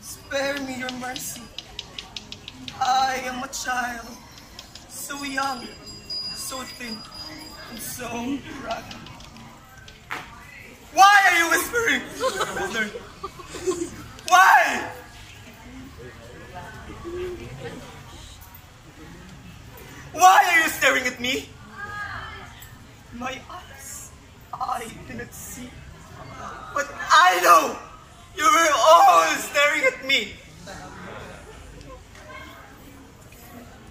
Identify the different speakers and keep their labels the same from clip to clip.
Speaker 1: Spare me your mercy. I am a child, so young, so thin, and so ragged. Why are you whispering? Why? Why are you staring at me? My eyes, I cannot see. But I know you were all staring at me.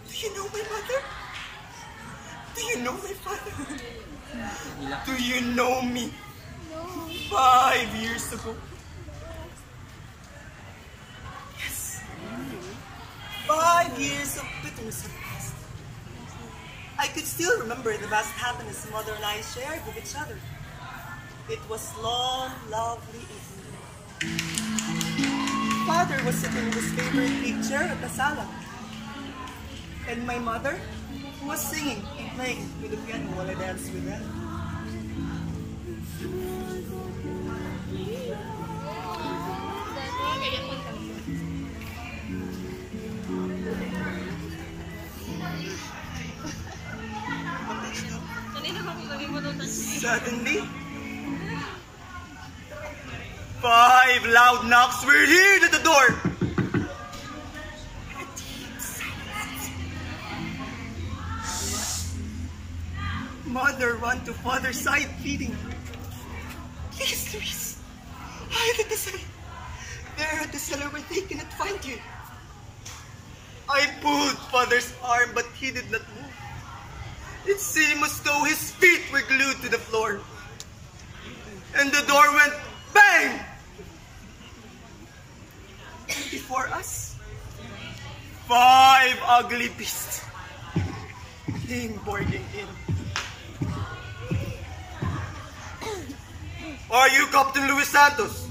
Speaker 1: Do you know my mother? Do you know my father? Do you know me? Five years ago. Yes. Five years of bitterness have passed. I could still remember the vast happiness mother and I shared with each other. It was long, lovely evening. Father was sitting in his favorite big chair at the sala. And my mother was singing and playing with the piano while I danced with them. Suddenly, five loud knocks were heard at the door. Mother ran to father's side, pleading, Luis, hide at the cellar. There at the cellar where they cannot find you. I pulled father's arm, but he did not move. It seemed as though his feet were glued to the floor. And the door went bang! Before us, five ugly beasts came boarding in. Are you Captain Luis Santos?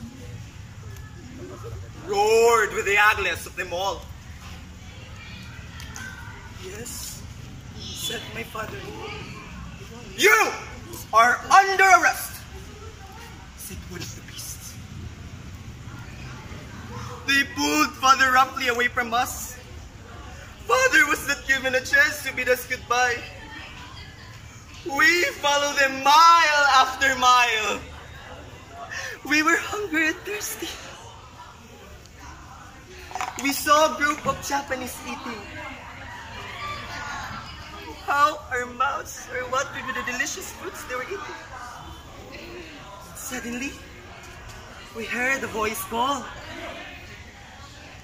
Speaker 1: Roared with the ugliest of them all. Yes, said my father. You are under arrest, said one of the beasts. They pulled father roughly away from us. Father was not given a chance to bid us goodbye. We followed them mile after mile. We were hungry and thirsty. We saw a group of Japanese eating. How our mouths are watered with the delicious foods they were eating. Suddenly, we heard a voice call.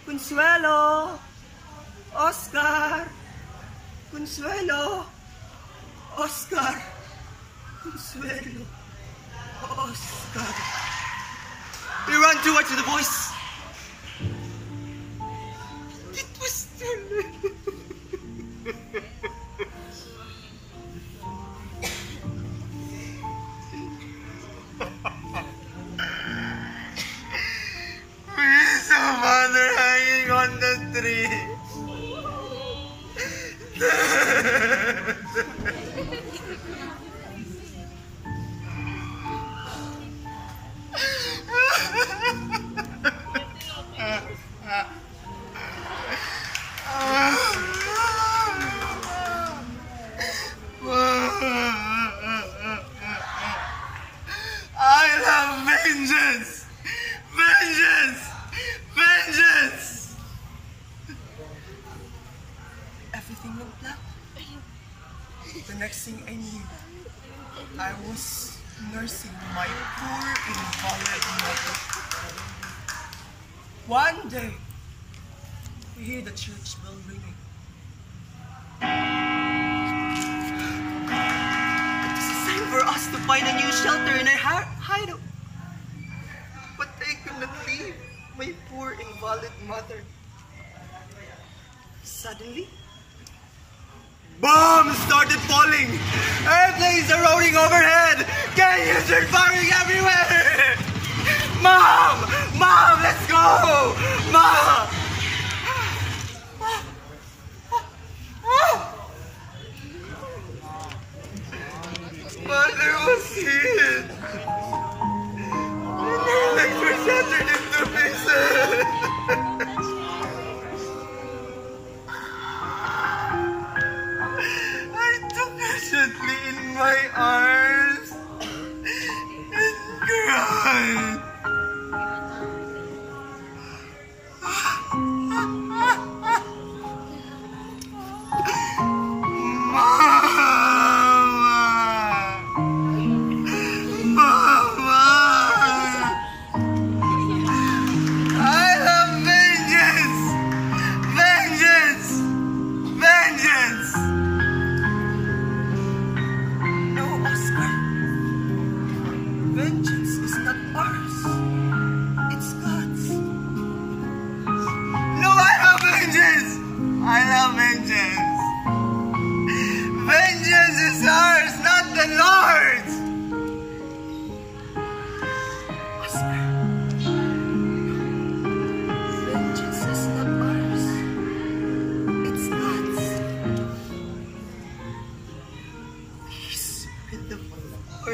Speaker 1: Consuelo! Oscar! Consuelo! Oscar! Consuelo! Oscar! We ran towards the voice. It was Sterling. vengeance! Vengeance! Vengeance! Everything went black. The next thing I knew, I was nursing my poor invalid mother. One day, we hear the church bell ringing. It was a sign for us to find a new mother. Suddenly, bombs started falling. Airplanes are rolling overhead. Canyons are firing everywhere. Mom! Mom, let's go! Mom! Mother was hit!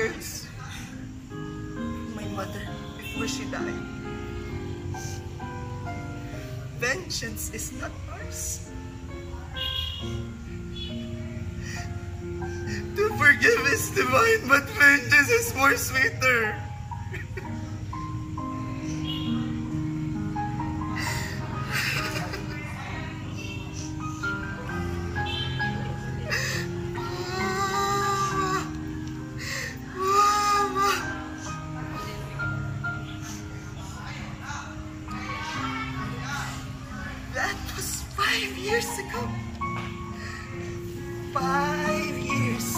Speaker 1: Of my mother before she died. Vengeance is not ours. To forgive is divine, but vengeance is more sweeter. Five years.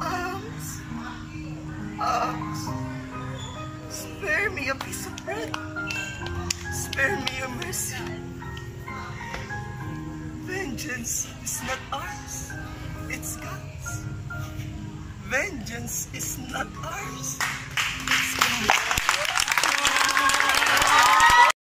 Speaker 1: Arms, arms. Spare me a piece of bread. Spare me your mercy. Vengeance is not ours, it's God's. Vengeance is not ours, it's God's.